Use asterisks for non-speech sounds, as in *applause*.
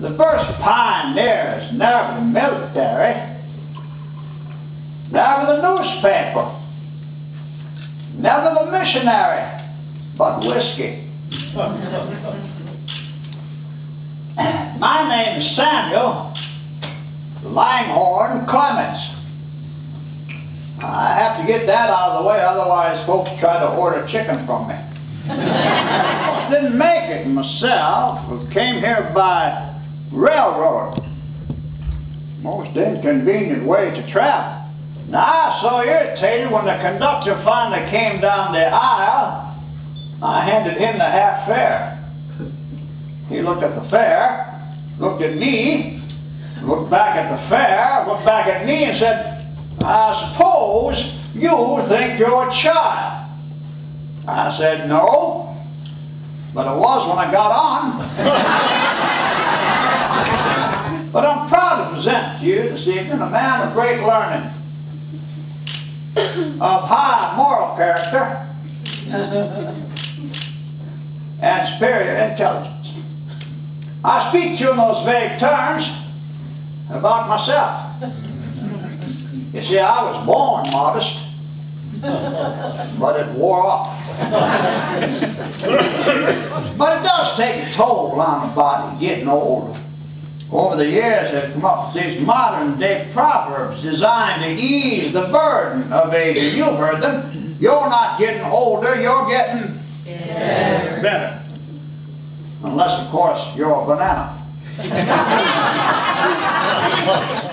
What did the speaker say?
The first pioneers, never the military, never the newspaper, never the missionary, but whiskey. *laughs* My name is Samuel Langhorne Clemens. I have to get that out of the way, otherwise folks try to order chicken from me. I *laughs* Didn't make it myself. Came here by railroad. Most inconvenient way to travel. Now, I was so irritated when the conductor finally came down the aisle, I handed him the half fare. He looked at the fare, looked at me, looked back at the fare, looked back at me and said, I suppose you think you're a child. I said, no, but it was when I got on. *laughs* you this evening a man of great learning, of high moral character, *laughs* and superior intelligence. I speak to you in those vague terms about myself. You see, I was born modest, but it wore off. *laughs* but it does take a toll on the body getting old. Over the years, they've come up with these modern day proverbs designed to ease the burden of aging. You've heard them. You're not getting older, you're getting better. better. Unless, of course, you're a banana. *laughs*